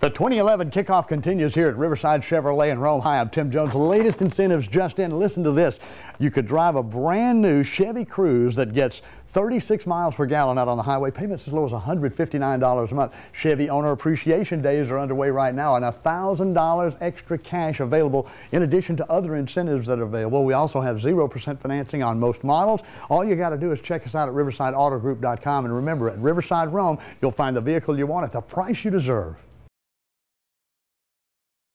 The 2011 kickoff continues here at Riverside Chevrolet in Rome. Hi, I'm Tim Jones. latest incentives just in. Listen to this. You could drive a brand new Chevy Cruze that gets 36 miles per gallon out on the highway. Payments as low as $159 a month. Chevy owner appreciation days are underway right now and $1,000 extra cash available in addition to other incentives that are available. We also have 0% financing on most models. All you got to do is check us out at riversideautogroup.com and remember at Riverside Rome, you'll find the vehicle you want at the price you deserve.